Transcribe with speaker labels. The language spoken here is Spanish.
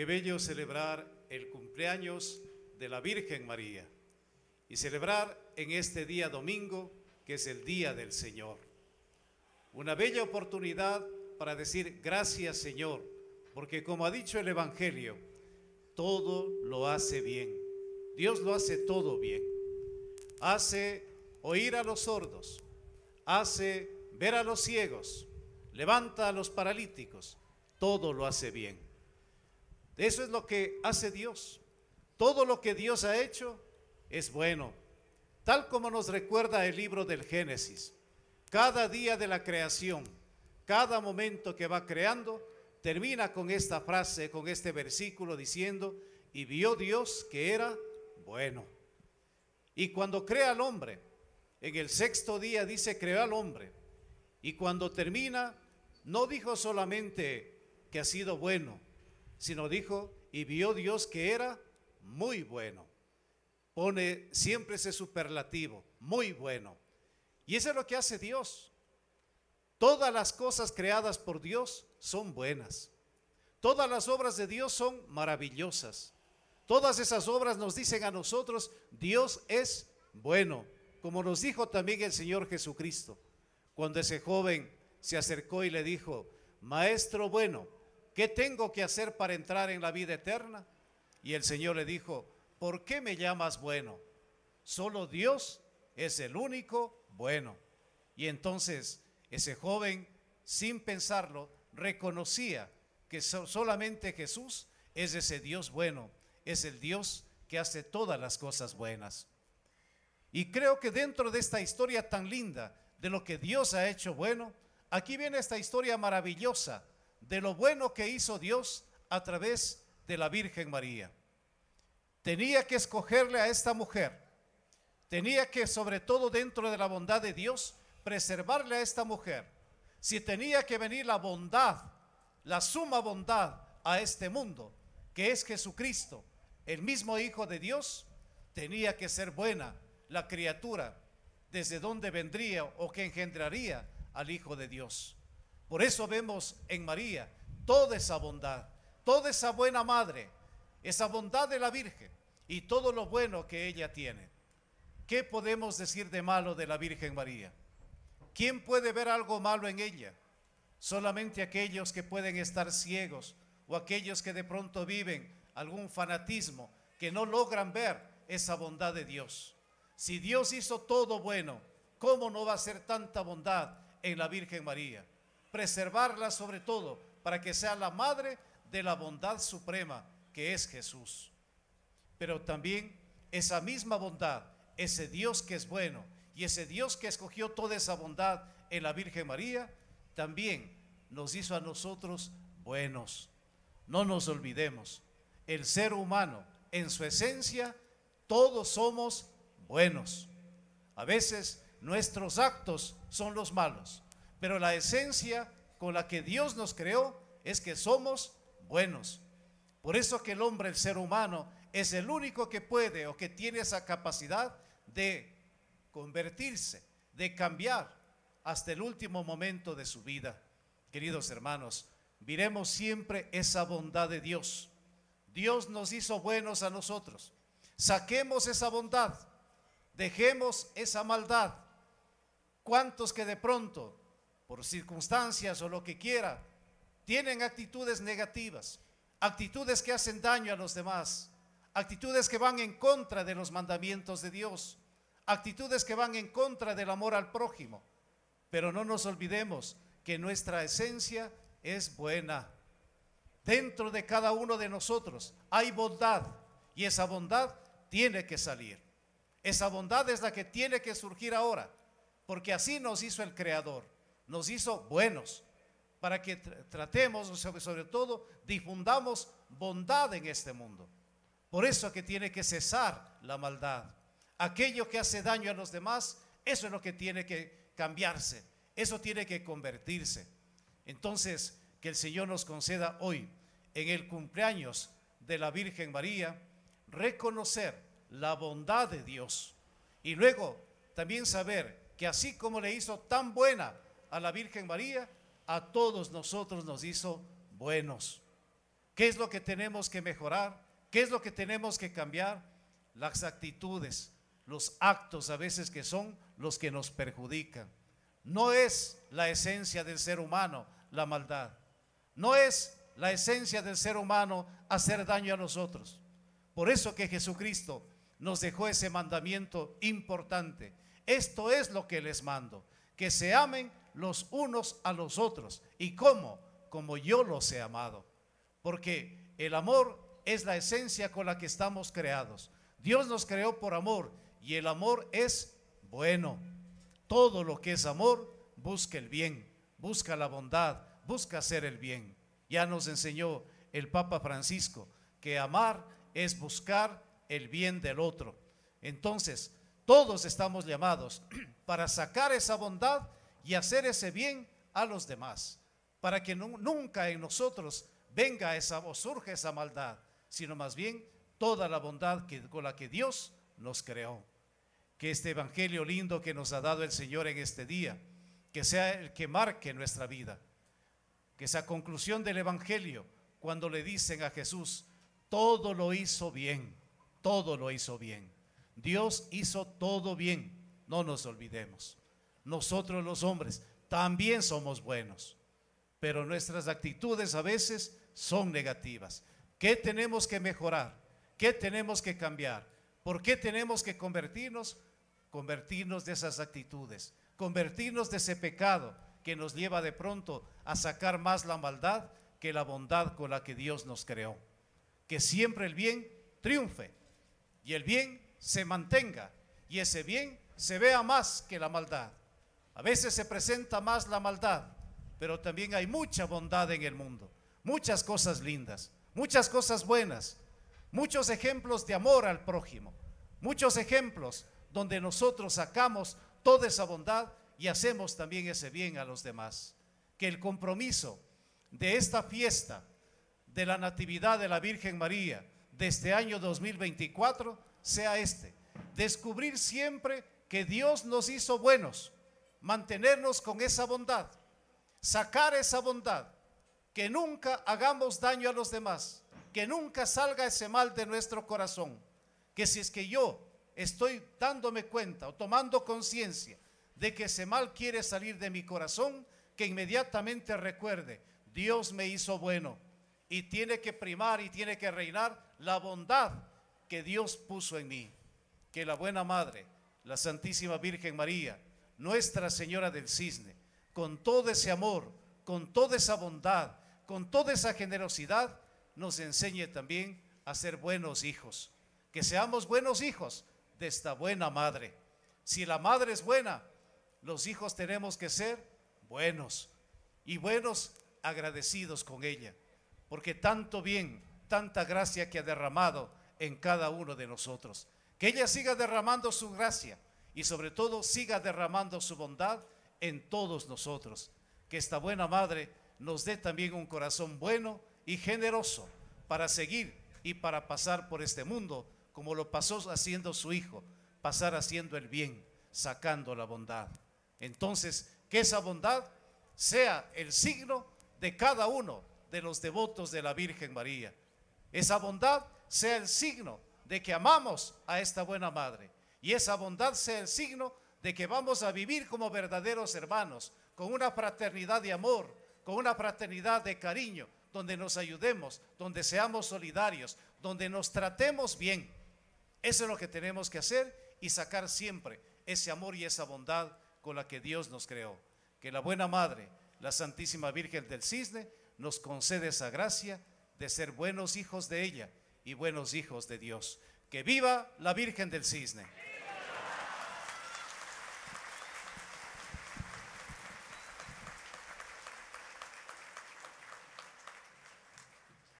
Speaker 1: Qué bello celebrar el cumpleaños de la Virgen María y celebrar en este día domingo, que es el Día del Señor. Una bella oportunidad para decir gracias Señor, porque como ha dicho el Evangelio, todo lo hace bien. Dios lo hace todo bien. Hace oír a los sordos, hace ver a los ciegos, levanta a los paralíticos, todo lo hace bien. Eso es lo que hace Dios. Todo lo que Dios ha hecho es bueno, tal como nos recuerda el libro del Génesis. Cada día de la creación, cada momento que va creando, termina con esta frase, con este versículo diciendo, y vio Dios que era bueno. Y cuando crea al hombre, en el sexto día dice, creó al hombre. Y cuando termina, no dijo solamente que ha sido bueno, sino dijo, y vio Dios que era muy bueno. Pone siempre ese superlativo, muy bueno. Y eso es lo que hace Dios. Todas las cosas creadas por Dios son buenas. Todas las obras de Dios son maravillosas. Todas esas obras nos dicen a nosotros, Dios es bueno, como nos dijo también el Señor Jesucristo, cuando ese joven se acercó y le dijo, Maestro bueno, ¿qué tengo que hacer para entrar en la vida eterna? Y el Señor le dijo, ¿por qué me llamas bueno? Solo Dios es el único bueno. Y entonces ese joven, sin pensarlo, reconocía que solamente Jesús es ese Dios bueno, es el Dios que hace todas las cosas buenas. Y creo que dentro de esta historia tan linda de lo que Dios ha hecho bueno, aquí viene esta historia maravillosa de lo bueno que hizo Dios a través de la Virgen María. Tenía que escogerle a esta mujer, tenía que sobre todo dentro de la bondad de Dios, preservarle a esta mujer. Si tenía que venir la bondad, la suma bondad a este mundo, que es Jesucristo, el mismo Hijo de Dios, tenía que ser buena la criatura, desde donde vendría o que engendraría al Hijo de Dios. Por eso vemos en María toda esa bondad, toda esa buena madre, esa bondad de la Virgen y todo lo bueno que ella tiene. ¿Qué podemos decir de malo de la Virgen María? ¿Quién puede ver algo malo en ella? Solamente aquellos que pueden estar ciegos o aquellos que de pronto viven algún fanatismo, que no logran ver esa bondad de Dios. Si Dios hizo todo bueno, ¿cómo no va a ser tanta bondad en la Virgen María? Preservarla sobre todo para que sea la madre de la bondad suprema que es Jesús. Pero también esa misma bondad, ese Dios que es bueno y ese Dios que escogió toda esa bondad en la Virgen María, también nos hizo a nosotros buenos. No nos olvidemos, el ser humano en su esencia, todos somos buenos. A veces nuestros actos son los malos, pero la esencia con la que Dios nos creó es que somos buenos. Por eso que el hombre, el ser humano, es el único que puede o que tiene esa capacidad de convertirse, de cambiar hasta el último momento de su vida. Queridos hermanos, miremos siempre esa bondad de Dios. Dios nos hizo buenos a nosotros. Saquemos esa bondad, dejemos esa maldad. ¿Cuántos que de pronto por circunstancias o lo que quiera, tienen actitudes negativas, actitudes que hacen daño a los demás, actitudes que van en contra de los mandamientos de Dios, actitudes que van en contra del amor al prójimo. Pero no nos olvidemos que nuestra esencia es buena. Dentro de cada uno de nosotros hay bondad y esa bondad tiene que salir. Esa bondad es la que tiene que surgir ahora, porque así nos hizo el Creador nos hizo buenos para que tratemos, sobre, todo, difundamos bondad en este mundo. Por eso que tiene que cesar la maldad. Aquello que hace daño a los demás, eso es lo que tiene que cambiarse, eso tiene que convertirse. Entonces, que el Señor nos conceda hoy, en el cumpleaños de la Virgen María, reconocer la bondad de Dios y luego también saber que así como le hizo tan buena a la Virgen María, a todos nosotros nos hizo buenos. ¿Qué es lo que tenemos que mejorar? ¿Qué es lo que tenemos que cambiar? Las actitudes, los actos a veces que son los que nos perjudican. No es la esencia del ser humano la maldad. No es la esencia del ser humano hacer daño a nosotros. Por eso que Jesucristo nos dejó ese mandamiento importante. Esto es lo que les mando, que se amen los unos a los otros. ¿Y cómo? Como yo los he amado. Porque el amor es la esencia con la que estamos creados. Dios nos creó por amor y el amor es bueno. Todo lo que es amor busca el bien, busca la bondad, busca hacer el bien. Ya nos enseñó el Papa Francisco que amar es buscar el bien del otro. Entonces, todos estamos llamados para sacar esa bondad y hacer ese bien a los demás, para que nunca en nosotros venga esa o surja esa maldad, sino más bien toda la bondad con la que Dios nos creó. Que este evangelio lindo que nos ha dado el Señor en este día, que sea el que marque nuestra vida. Que esa conclusión del evangelio, cuando le dicen a Jesús, todo lo hizo bien, todo lo hizo bien. Dios hizo todo bien, no nos olvidemos. Nosotros los hombres también somos buenos, pero nuestras actitudes a veces son negativas. ¿Qué tenemos que mejorar? ¿Qué tenemos que cambiar? ¿Por qué tenemos que convertirnos? Convertirnos de esas actitudes, convertirnos de ese pecado que nos lleva de pronto a sacar más la maldad que la bondad con la que Dios nos creó. Que siempre el bien triunfe y el bien se mantenga y ese bien se vea más que la maldad. A veces se presenta más la maldad, pero también hay mucha bondad en el mundo, muchas cosas lindas, muchas cosas buenas, muchos ejemplos de amor al prójimo, muchos ejemplos donde nosotros sacamos toda esa bondad y hacemos también ese bien a los demás. Que el compromiso de esta fiesta de la Natividad de la Virgen María de este año 2024 sea este, descubrir siempre que Dios nos hizo buenos, mantenernos con esa bondad, sacar esa bondad, que nunca hagamos daño a los demás, que nunca salga ese mal de nuestro corazón, que si es que yo estoy dándome cuenta o tomando conciencia de que ese mal quiere salir de mi corazón, que inmediatamente recuerde, Dios me hizo bueno y tiene que primar y tiene que reinar la bondad que Dios puso en mí. Que la buena Madre, la Santísima Virgen María, Nuestra Señora del Cisne, con todo ese amor, con toda esa bondad, con toda esa generosidad, nos enseñe también a ser buenos hijos. Que seamos buenos hijos de esta buena madre. Si la madre es buena, los hijos tenemos que ser buenos y buenos agradecidos con ella, porque tanto bien, tanta gracia que ha derramado en cada uno de nosotros. Que ella siga derramando su gracia y sobre todo siga derramando su bondad en todos nosotros. Que esta buena madre nos dé también un corazón bueno y generoso para seguir y para pasar por este mundo como lo pasó haciendo su hijo, pasar haciendo el bien, sacando la bondad. Entonces, que esa bondad sea el signo de cada uno de los devotos de la Virgen María. Esa bondad sea el signo de que amamos a esta buena madre. Y esa bondad sea el signo de que vamos a vivir como verdaderos hermanos, con una fraternidad de amor, con una fraternidad de cariño, donde nos ayudemos, donde seamos solidarios, donde nos tratemos bien. Eso es lo que tenemos que hacer y sacar siempre ese amor y esa bondad con la que Dios nos creó. Que la buena Madre, la Santísima Virgen del Cisne, nos concede esa gracia de ser buenos hijos de ella y buenos hijos de Dios. Que viva la Virgen del Cisne.